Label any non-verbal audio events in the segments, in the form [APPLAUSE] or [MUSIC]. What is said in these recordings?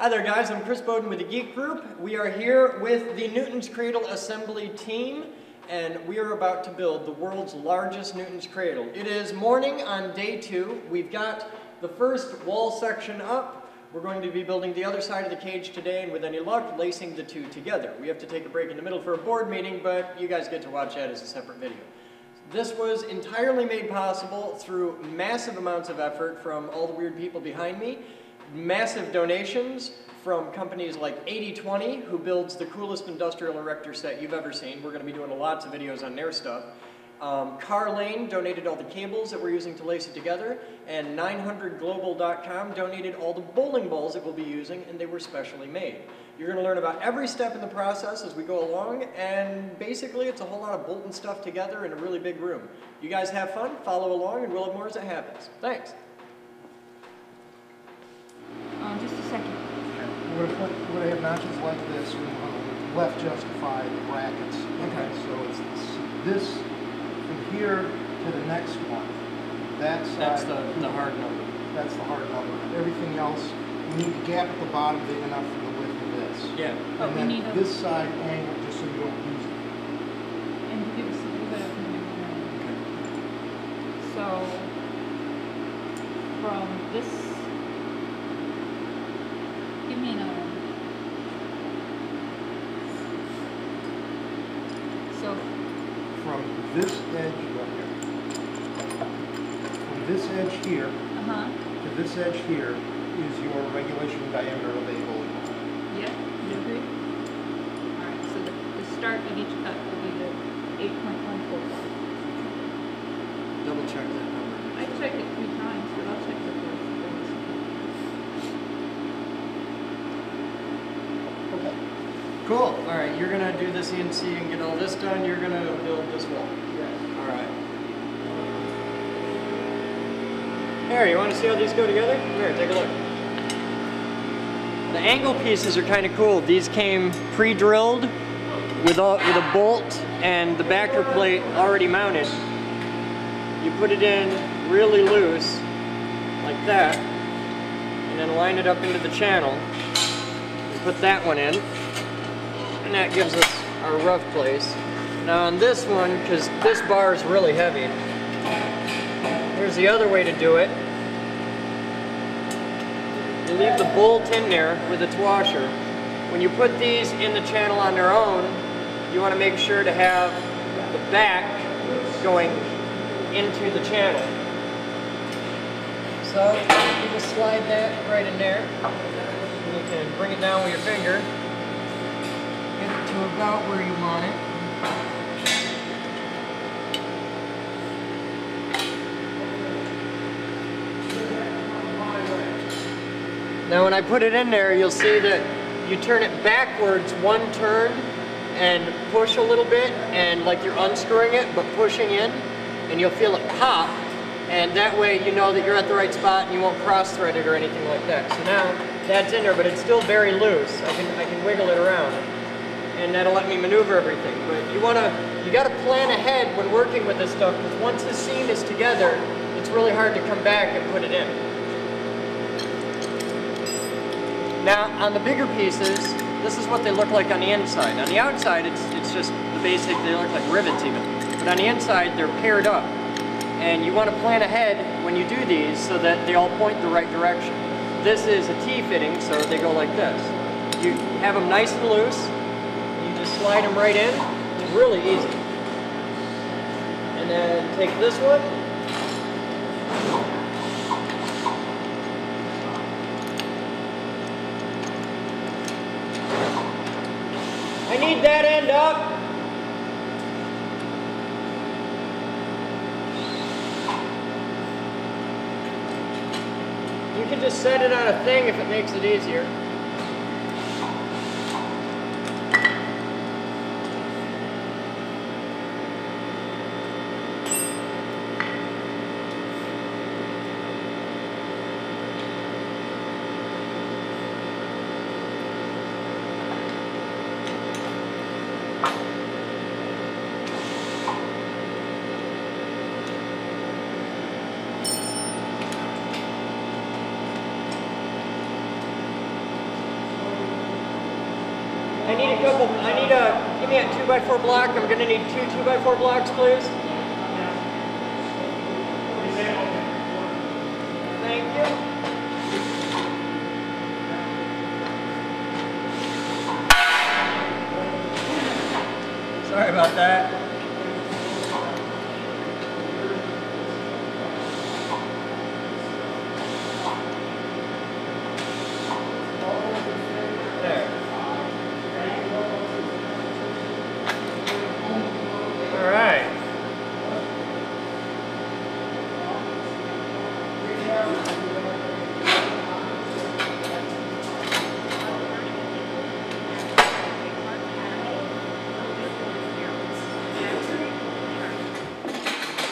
Hi there guys, I'm Chris Boden with the Geek Group. We are here with the Newton's Cradle Assembly team and we are about to build the world's largest Newton's Cradle. It is morning on day two. We've got the first wall section up. We're going to be building the other side of the cage today and with any luck, lacing the two together. We have to take a break in the middle for a board meeting, but you guys get to watch that as a separate video. This was entirely made possible through massive amounts of effort from all the weird people behind me massive donations from companies like 8020, who builds the coolest industrial erector set you've ever seen. We're going to be doing lots of videos on their stuff. Um, Carlane donated all the cables that we're using to lace it together, and 900global.com donated all the bowling balls that we'll be using, and they were specially made. You're going to learn about every step in the process as we go along, and basically it's a whole lot of bolting stuff together in a really big room. You guys have fun, follow along, and we'll have more as it happens. Thanks. Um, just a second. We're gonna we're gonna have notches like this, we want to left justify the brackets. Okay. So it's this- this, from here to the next one, that side. That's the, the hard number. That's the hard number. Everything else, we need a gap at the bottom big enough for the width of this. Yeah. But And we then need a- this side angle, just so you don't lose it. And give us a little bit of memory. So, from this, give me another one. So, From this edge right here. From this edge here uh-huh, to this edge here is your regulation diameter of a bowling ball. yeah, you agree? Alright, so the, the start of each cut will be the eight point one four five. Double check that number. I checked it three times, but I'll check the fourth. Okay. Cool. All right, you're gonna do the CNC and get all this done. You're gonna build this wall. Yes. All right. Here, you want to see how these go together? Here, take a look. The angle pieces are kind of cool. These came pre-drilled with a, with a bolt and the backer plate already mounted. You put it in really loose, like that, and then line it up into the channel. You put that one in, and that gives us our rough place. Now on this one, because this bar is really heavy, here's the other way to do it. You leave the bolt in there with its washer. When you put these in the channel on their own, you want to make sure to have the back going into the channel. So you just slide that right in there. You can bring it down with your finger. Get it to about where you want it. Now when I put it in there, you'll see that you turn it backwards one turn and push a little bit and like you're unscrewing it but pushing in and you'll feel it pop and that way you know that you're at the right spot and you won't cross thread it or anything like that. So now that's in there but it's still very loose. I can, I can wiggle it around and that'll let me maneuver everything. But you wanna, you gotta plan ahead when working with this stuff because once the seam is together, it's really hard to come back and put it in. Now, on the bigger pieces, this is what they look like on the inside. On the outside, it's, it's just the basic, they look like rivets even. But on the inside, they're paired up. And you want to plan ahead when you do these so that they all point the right direction. This is a T-fitting, so they go like this. You have them nice and loose. You just slide them right in. It's really easy. And then take this one. That end up. You can just set it on a thing if it makes it easier. Couple, I need a, give me a two by four block. I'm gonna need two two by four blocks, please. Thank you. Sorry about that. There. All right.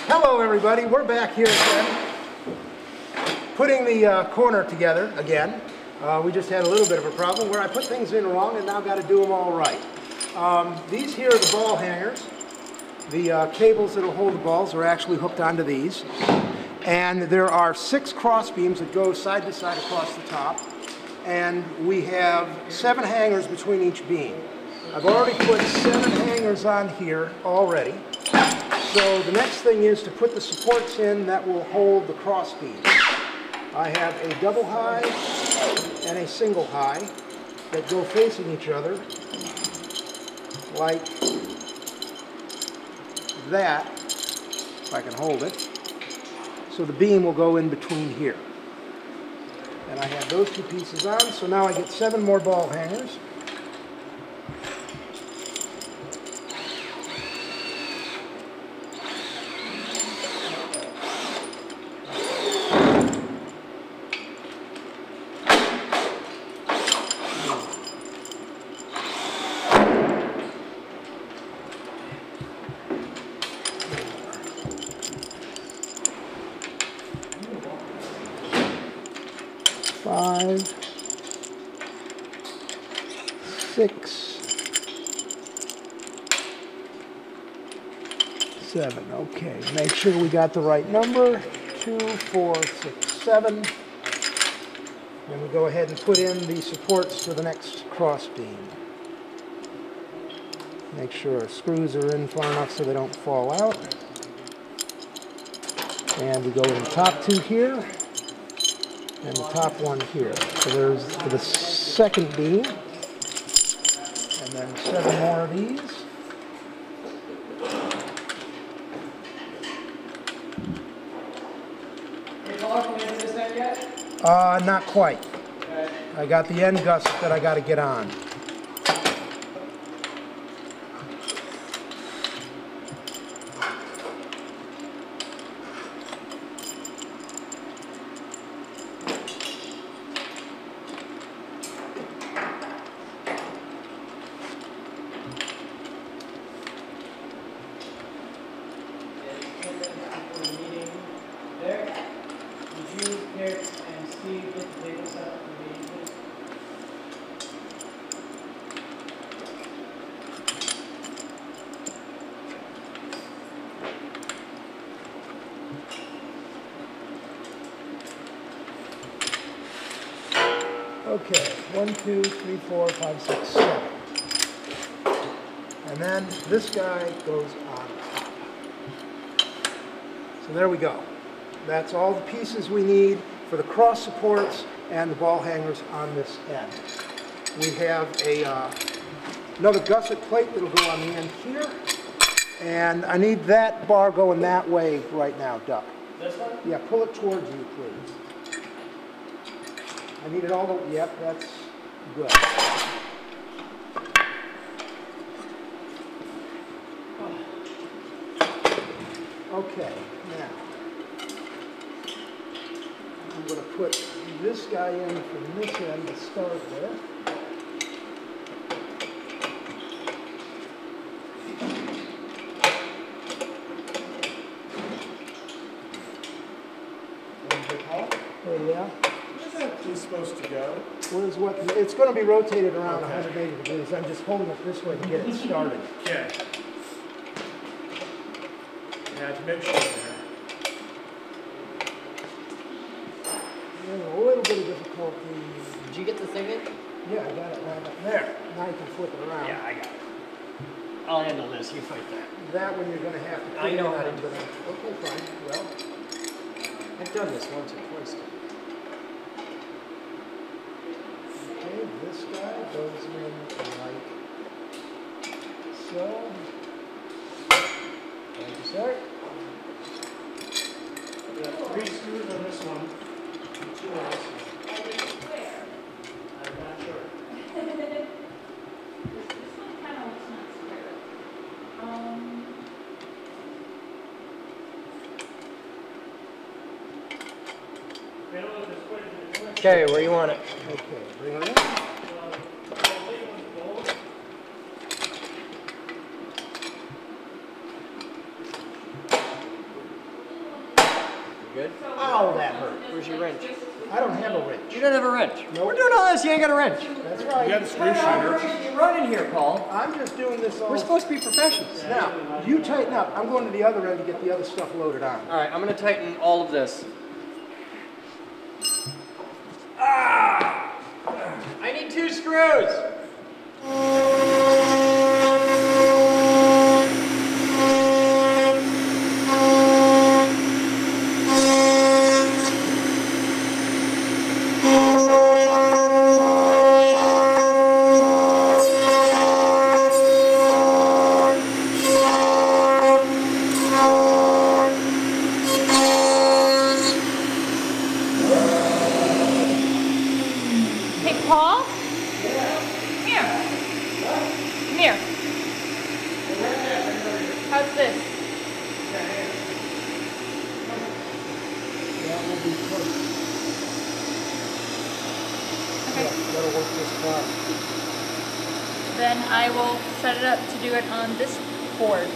Hello, everybody. We're back here again, putting the uh, corner together again. Uh, we just had a little bit of a problem where I put things in wrong and now got to do them all right. Um, these here are the ball hangers. The uh, cables that will hold the balls are actually hooked onto these. And there are six cross beams that go side to side across the top. And we have seven hangers between each beam. I've already put seven hangers on here already. So the next thing is to put the supports in that will hold the cross beam. I have a double high and a single high that go facing each other like that, if I can hold it. So the beam will go in between here. And I have those two pieces on, so now I get seven more ball hangers. five, six, seven. Okay, make sure we got the right number. Two, four, six, seven. Then we go ahead and put in the supports for the next cross beam. Make sure our screws are in far enough so they don't fall out. And we go in the top two here and the top one here. So there's the second beam, and then seven more of these. Hey, Paul, can we do this end yet? Uh, not quite. I got the end gusset that I got to get on. For the meeting there. Would you, Eric, and Steve get the table set up for the meeting, please? Okay, one, two, three, four, five, six, seven. And then this guy goes on top. So there we go. That's all the pieces we need for the cross supports and the ball hangers on this end. We have a, uh, another gusset plate that'll go on the end here. And I need that bar going that way right now, Duck. This one? Yeah, pull it towards you, please. I need it all the, yep, that's good. Okay, now. I'm gonna put this guy in from this end to start with. Oh, yeah? Where's that piece supposed to go? Where's what, it's gonna be rotated around Okay. 180 degrees. I'm just holding it this way to get it started. Okay. Yeah, to make sure there. There's a little bit of difficulty. Did you get the thing in? Yeah, I got it right up there. Now you can flip it around. Yeah, I got it. I'll handle this, you fight that. That one you're gonna have to put I know in how to onto do the- Okay, fine, well, I've done this once or twice. okay, this guy goes in like so. Thank you, sir. We got three screws on this one, and two on this one. I'm not sure. This one kind of looks not square. Um. You know, there's quite a bit- Okay, where you want it? Okay, bring it in. the late one's gold. You good? Ow, that hurt. Where's your wrench? I don't have a wrench. You don't have a wrench. Nope. We're doing all this, you ain't got a wrench. That's right. You got a screw shooter. operation you running here, Paul? I'm just doing this all. We're supposed to be professionals. Now, you tighten up. I'm going to the other end to get the other stuff loaded on. All right, I'm gonna tighten all of this. Ah! I need two screws. Hey, Paul? Come here. Come here. How's this? That will be perfect. Okay. That'll work just fine. Then I will set it up to do it on this board.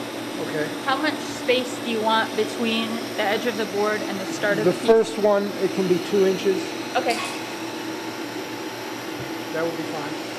Okay. How much space do you want between the edge of the board and the start of The the first one, it can be two inches. Okay. That would be fine.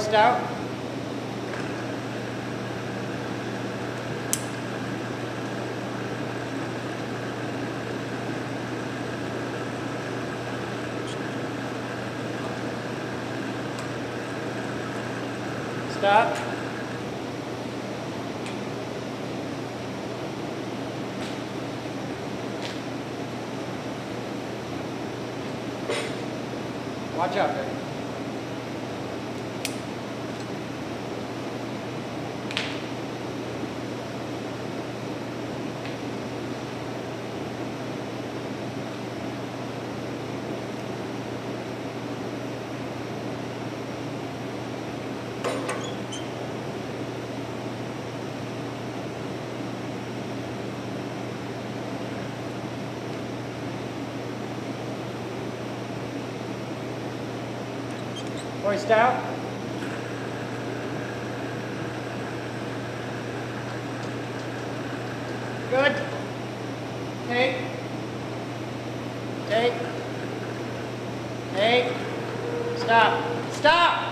Hoist out. Stop. Watch out, Vic. Hoist out. Good. Take. Take. Take. Stop. Stop!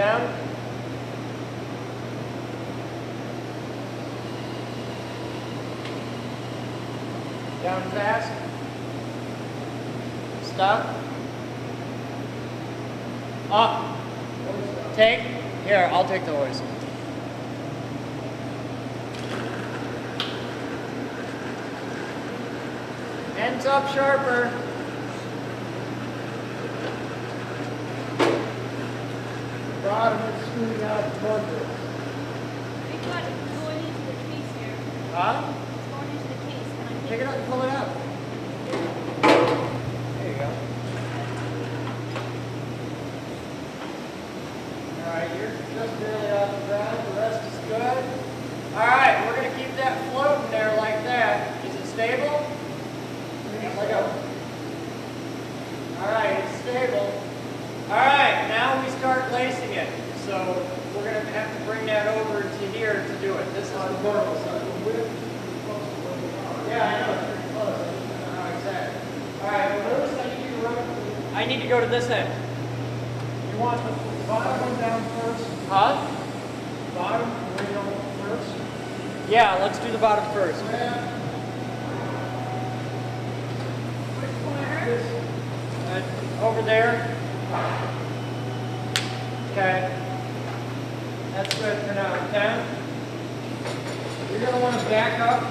Down. Down fast. Stop. Up. Take. Here, I'll take the hoist. Ends up sharper. Bottom is screwing out toward this. We've got it going into the case here. Huh? It's going into the case. Can I Take it out and pull it out. There you go. Alright, you're just barely off the ground, the rest is good. Alright, we're gonna keep that floating there like that. Is it stable? Let go. Alright, it's stable. Alright, now we start lacing it. So we're gonna have to bring that over to here to do it. This is the portal side. Yeah, I know, it's pretty close. I just don't know how exact. All right, well, Lewis, I need you to run. I need to go to this end. You want the bottom one down first, Huh? bottom rail first? Yeah, let's do the bottom first. Uh, over there. Okay. That's good for now. Okay. You're gonna want to back up.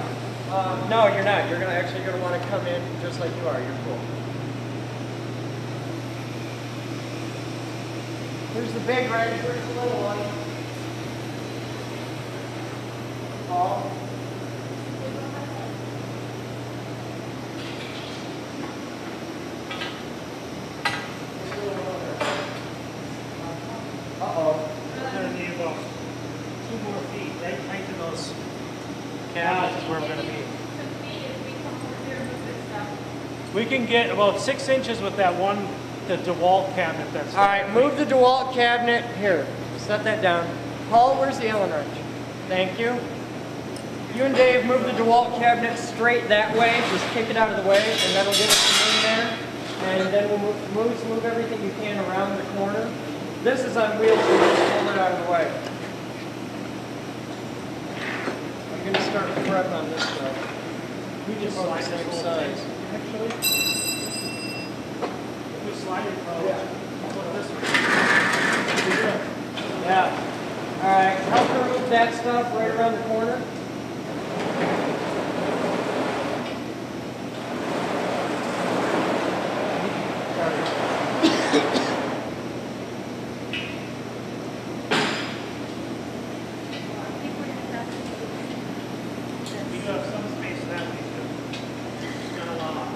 Um, no, you're not. You're gonna actually gonna want to come in just like you are. You're cool. Here's the big wrench. Here's the little one. Paul. Uh-oh. Gonna need about two more feet, right, tighten those cabinets is where we're gonna be. Could be if we come over here with this stuff. We can get about six inches with that one, the DeWalt cabinet that's. All right, move the DeWalt cabinet here. Set that down. Paul, where's the Allen wrench? Thank you. You and Dave move the DeWalt cabinet straight that way. Just kick it out of the way, and that'll get us room there. And then we'll move, move, move everything you can around the corner. This is on wheels, so just hold it out of the way. I'm gonna start prep on this stuff. We just About slide the same size. actually. If we slide it, uh, Yeah. All right, help her move that stuff right around the corner. I think we're gonna have to We do have some space in that piece too. It's got a lot.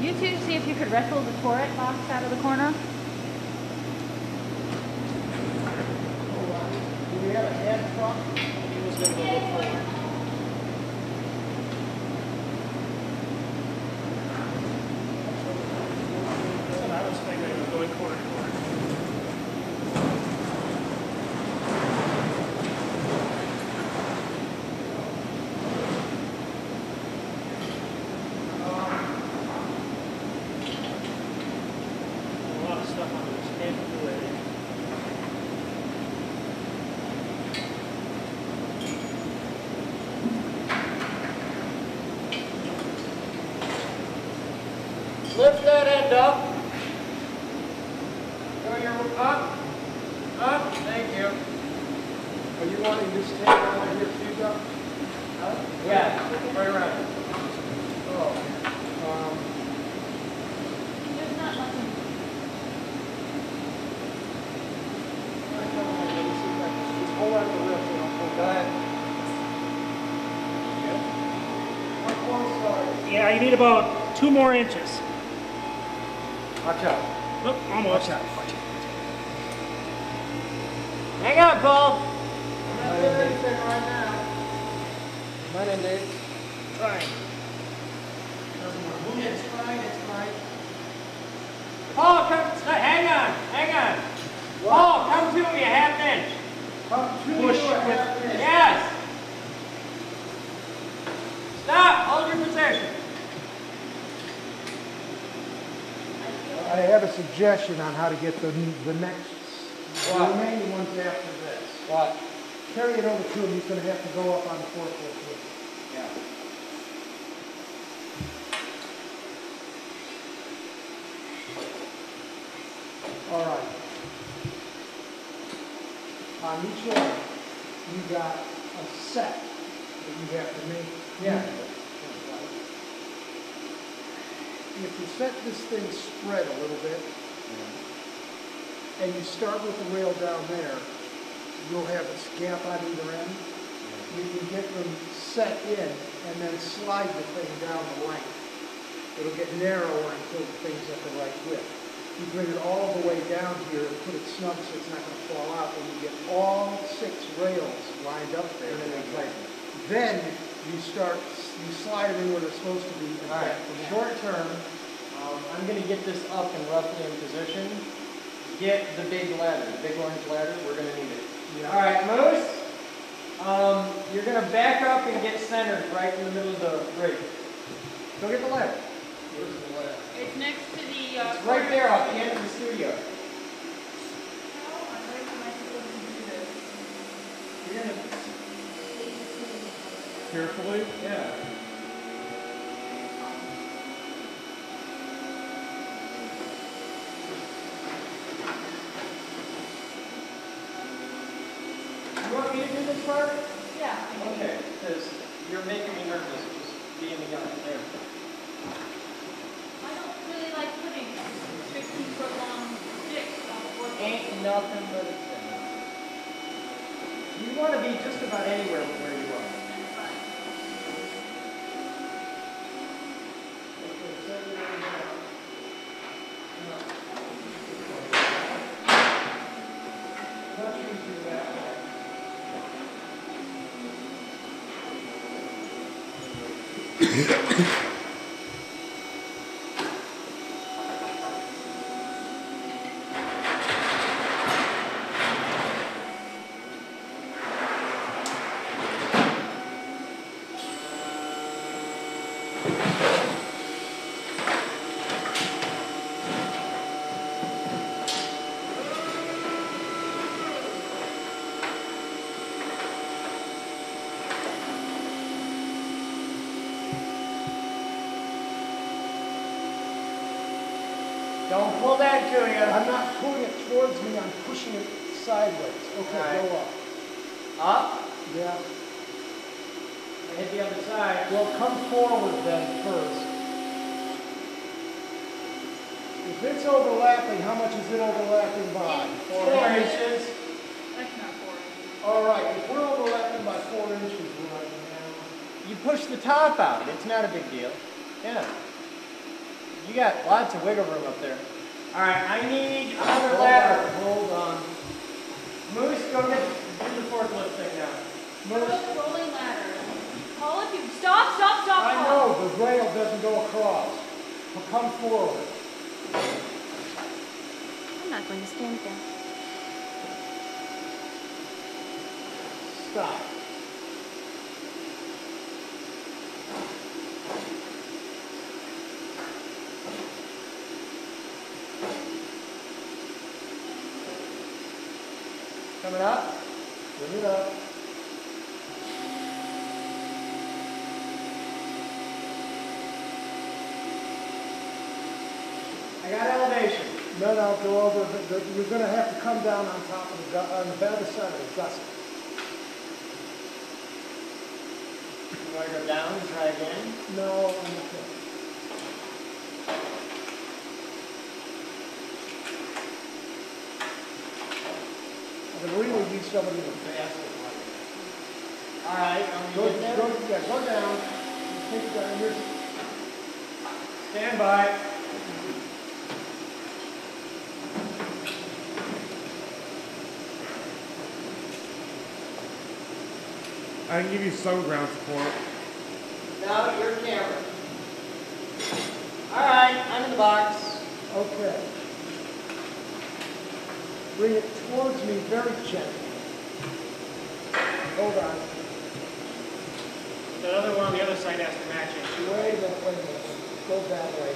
You two see if you could wrestle the turret box out of the corner. Do we have a head truck? He was gonna go look for one. That's what I was thinking, going corner to corner. A lot of stuff on this, can't do it. Lift that end up. Go your, up, up, thank you. Are you wanting this tank out here too, Doug? Yeah, right around. Oh, um, There's not nothing. just hold on to the lift and I'll pull Go back. ahead. How close are you? Yeah, you need about two more inches. Watch out. Oop, almost. out, watch out. Hang on, Paul. I'm not doing anything right now. Mine in, Dave. Trying. It's fine, it's fine. Paul, come, stay, hang on, hang on. Paul, come to me a half inch. Come to Push you a half inch. Yes. Stop, hold your position. I have a suggestion on how to get the, the next, the remaining ones after this. What? Carry it over to him, he's gonna have to go up on the forklift with it. Yeah. All right. On each one, you got a set that you have to make. Yeah. If you set this thing spread a little bit, and you start with the rail down there, you'll have this gap on either end. You can get them set in and then slide the thing down the length. It'll get narrower until the thing's at the right width. You bring it all the way down here and put it snug so it's not gonna fall out, and you get all six rails lined up there. And then. Then you start, you slide them in where they're supposed to be. All right, back from there. short term, um, I'm gonna get this up and roughly in position. Get the big ladder, the big orange ladder, we're gonna need it. Yeah. All right, Moose, um, you're gonna back up and get centered right in the middle of the rig. Go get the ladder. Where's the ladder? It's next to the, uh. It's right there off the end of the studio. You're gonna, Carefully. yeah. You want me to do this part? Yeah. Okay, because you're making me nervous, just being the guy there. I don't really like putting fifteen foot long sticks on the board. Ain't nothing but a thing. You want to be just about anywhere where you are. Much easier that way. Don't pull that to you. I'm not pulling it towards me, I'm pushing it sideways. Okay, Alright. go up. Up, Yeah. and hit the other side. Well, come forward then first. If it's overlapping, how much is it overlapping by? Four inches. That's not four inches. All right, if we're overlapping by four inches we're right now, You push the top out. It's not a big deal. Yeah. You got lots of wiggle room up there. All right, I need another ladder. Hold on. Moose, go get do the forklift thing now. What about the rolling ladder? Paul, if you, stop, stop, stop, I Paul. know, the rail doesn't go across. But come forward. I'm not going to stand there. Stop. Up. Bring it up. I got elevation. No, no, go over, the- the- you're gonna have to come down on top of the, on the other side of the gusset. You want to go down and try again? No, on the tip. I could really use somebody with a basket like that. All right, are we Go, getting there? go, yeah, go down, take down, here's, Stand by. I can give you some ground support. Now your camera. All right, I'm in the box. okay. Bring it towards me very gently. Hold on, The other one on the other side has to match it. wait a minute, wait a minute, go that way.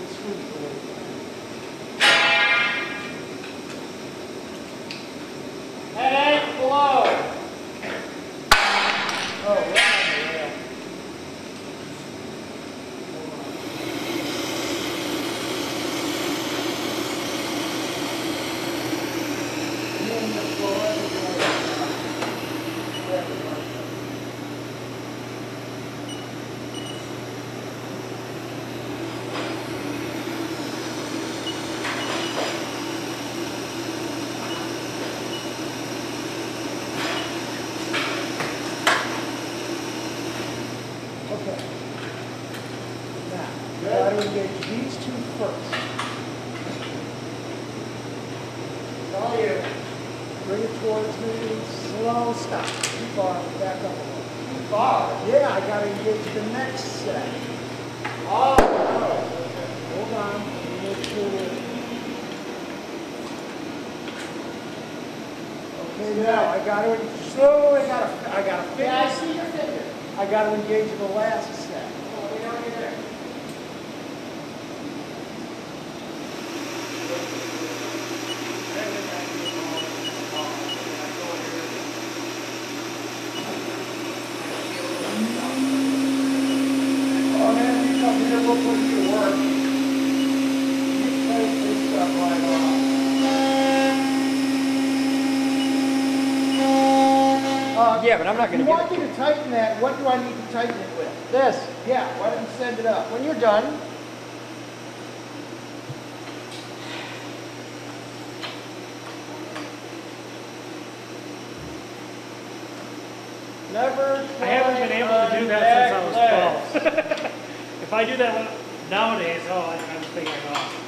This one's a little- Head angle below. Oh, right on the rail. And then just go everywhere. Okay. Now, you gotta engage these two first. It's all you. Bring it towards me, slow stop, too far, back up a little. Too far. Yeah, I gotta engage the next set. Oh. Hold on, let me make sure that. Okay, now, I gotta, slowly, I gotta, I gotta Yeah, I finish, see your finger. I gotta engage the last set. Oh, we know you're there. Oh, man, you come here, we'll put you to work. You take this stuff right off. Uh, Yeah, but I'm not gonna You want get me to tighten that, what do I need to tighten it with? this. Yeah, why don't you send it up? When you're done, never. I haven't been able to do that since I was 12. [LAUGHS] If I do that one- nowadays, oh, I- I'm figuring off.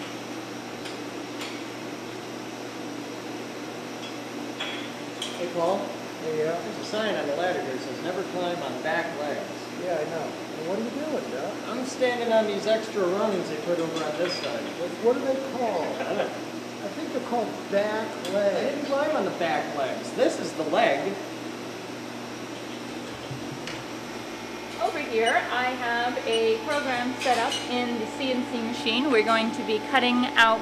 Hey, Paul. Yeah, There's a sign on the ladder here that says never climb on back legs. yeah, I know. And what are you doing, Doc? I'm standing on these extra rungs they put over on this side. What, what are they called? I don't know. I think they're called back legs. I legs. didn't climb on the back legs. This is the leg. Over here, I have a program set up in the CNC machine. We're going to be cutting out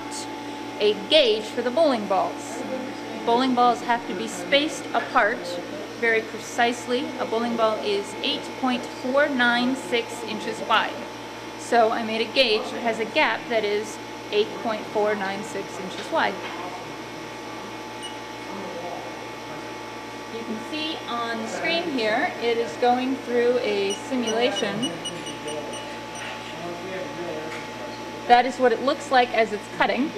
a gauge for the bowling balls. Bowling balls have to be spaced apart very precisely. A bowling ball is 8.496 inches wide. So I made a gauge that has a gap that is 8.496 inches wide. You can see on the screen here, it is going through a simulation. That is what it looks like as it's cutting.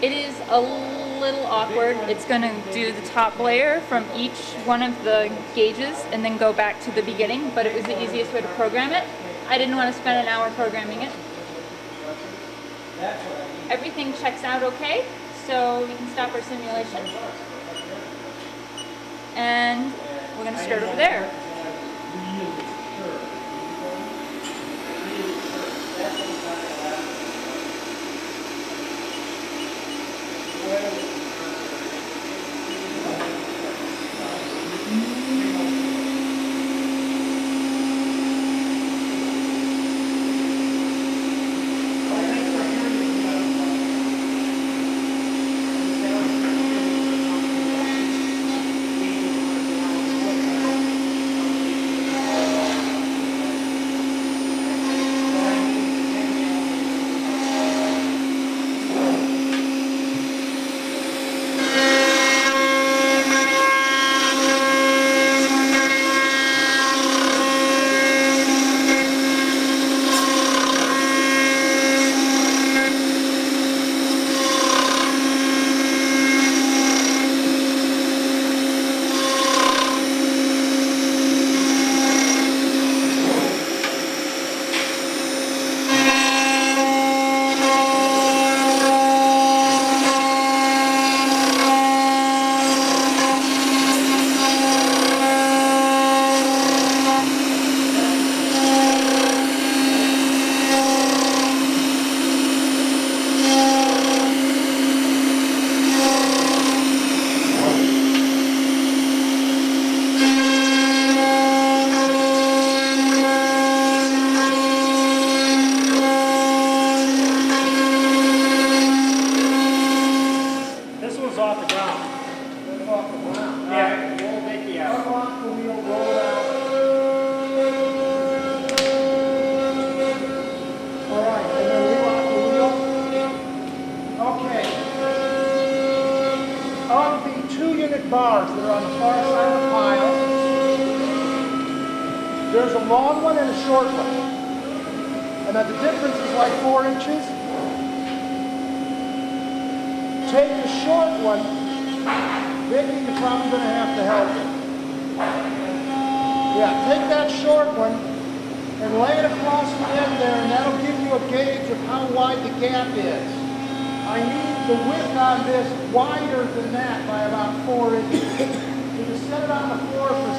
It is a little awkward. It's going to do the top layer from each one of the gauges and then go back to the beginning, but it was the easiest way to program it. I didn't want to spend an hour programming it. Everything checks out okay, so we can stop our simulation. And we're going to start over there. This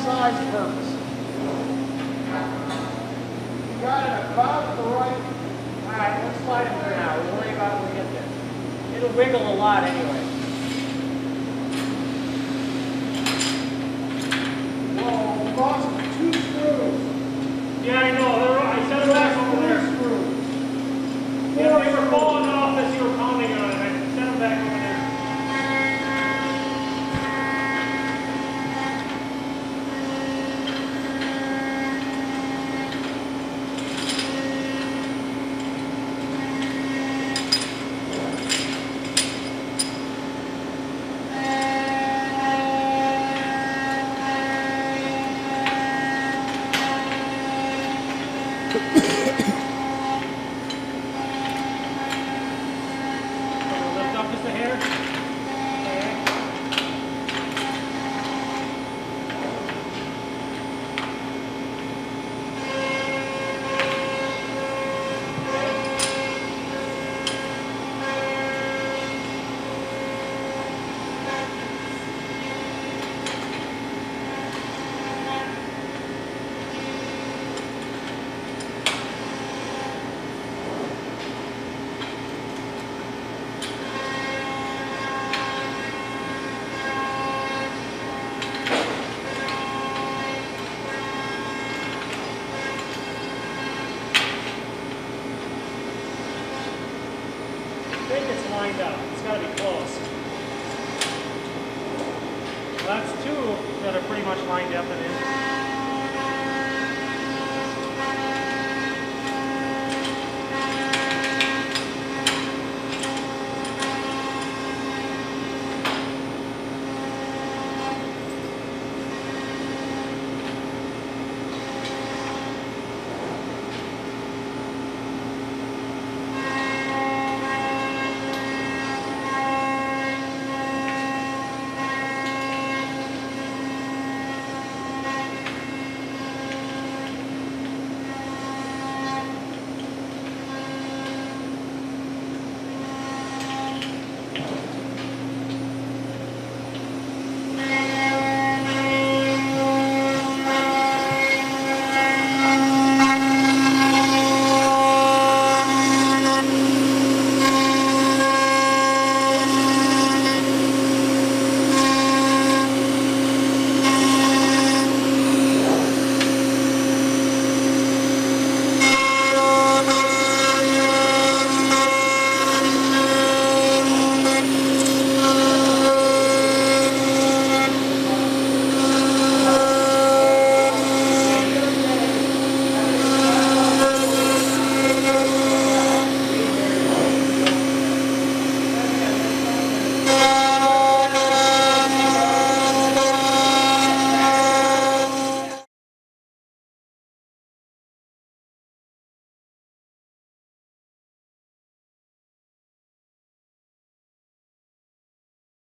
size purpose. You got it about the right, All right, let's slide it through now. We'll worry about it when we get there. It'll wiggle a lot anyway.